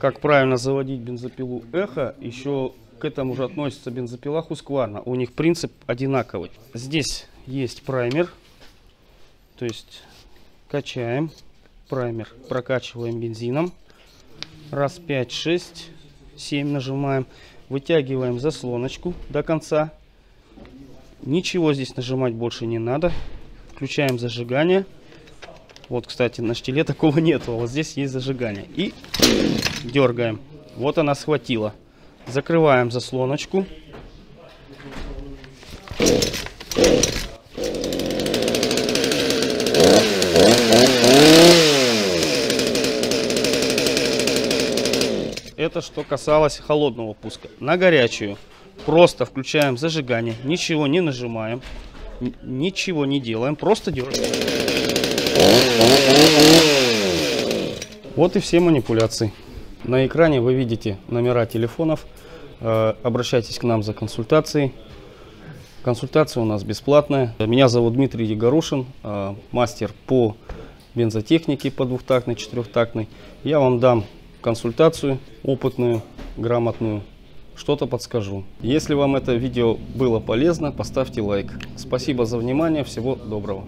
Как правильно заводить бензопилу Эхо, еще к этому же относится бензопила Husqvarna. У них принцип одинаковый. Здесь есть праймер, то есть качаем праймер, прокачиваем бензином. Раз 5, 6, 7 нажимаем. Вытягиваем заслоночку до конца. Ничего здесь нажимать больше не надо. Включаем зажигание. Вот, кстати, на штиле такого нету. А вот здесь есть зажигание. И дергаем. Вот она схватила. Закрываем заслоночку. Это что касалось холодного пуска. На горячую просто включаем зажигание, ничего не нажимаем, ничего не делаем, просто дергаем. Вот и все манипуляции. На экране вы видите номера телефонов. Э, обращайтесь к нам за консультацией. Консультация у нас бесплатная. Меня зовут Дмитрий Егорушин, э, мастер по бензотехнике по двухтактной, четырехтактной. Я вам дам консультацию опытную, грамотную, что-то подскажу. Если вам это видео было полезно, поставьте лайк. Спасибо за внимание, всего доброго.